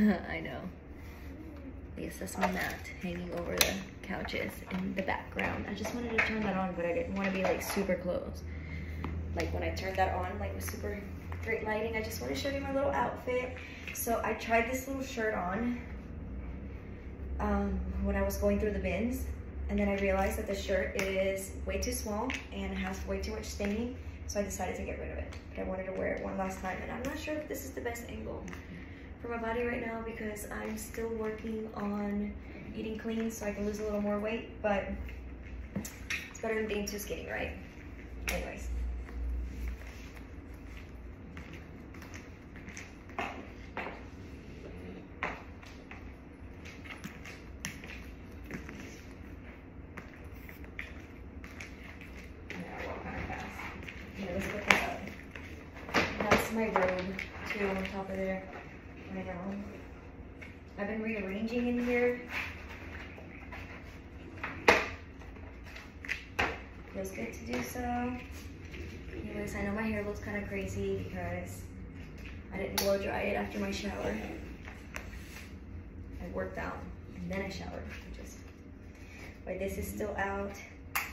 I know. Yes, that's my mat hanging over the couches in the background. I just wanted to turn that on, but I didn't want to be like super close. Like when I turned that on, like with super great lighting, I just want to show you my little outfit. So I tried this little shirt on um, when I was going through the bins. And then I realized that the shirt is way too small and has way too much staining. So I decided to get rid of it. But I wanted to wear it one last time. And I'm not sure if this is the best angle for my body right now because I'm still working on eating clean so I can lose a little more weight. But it's better than being too skinny, right? Anyways. That's my robe too on top of there. I know. I've been rearranging in here. Feels good to do so. Anyways, I know my hair looks kind of crazy because I didn't blow dry it after my shower. I worked out and then I showered. Just why this is still out.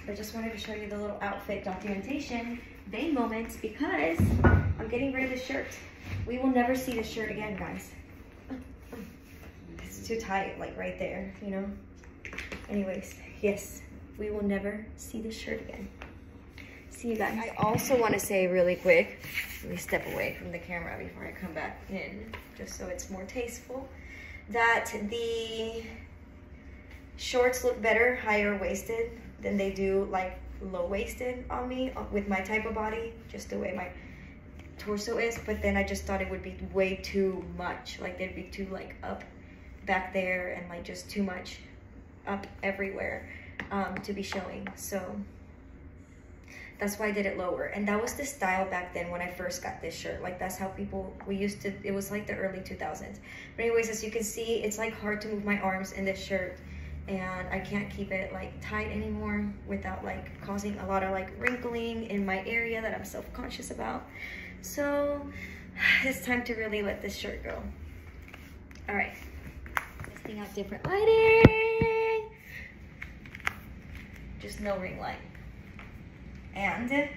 I just wanted to show you the little outfit documentation, vain moments, because I'm getting rid of the shirt. We will never see this shirt again, guys. It's too tight, like right there, you know? Anyways, yes, we will never see this shirt again. See you guys. I also want to say really quick, let me step away from the camera before I come back in, just so it's more tasteful, that the shorts look better higher waisted than they do like low waisted on me uh, with my type of body, just the way my torso is. But then I just thought it would be way too much. Like they'd be too like up back there and like just too much up everywhere um, to be showing. So that's why I did it lower. And that was the style back then when I first got this shirt. Like that's how people, we used to, it was like the early 2000s. But anyways, as you can see, it's like hard to move my arms in this shirt and I can't keep it like tight anymore without like causing a lot of like wrinkling in my area that I'm self-conscious about. So it's time to really let this shirt go. All right, testing out different lighting. Just no ring light. And